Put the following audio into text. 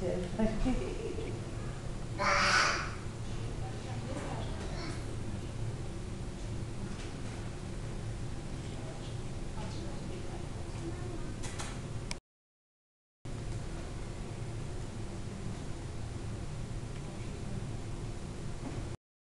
to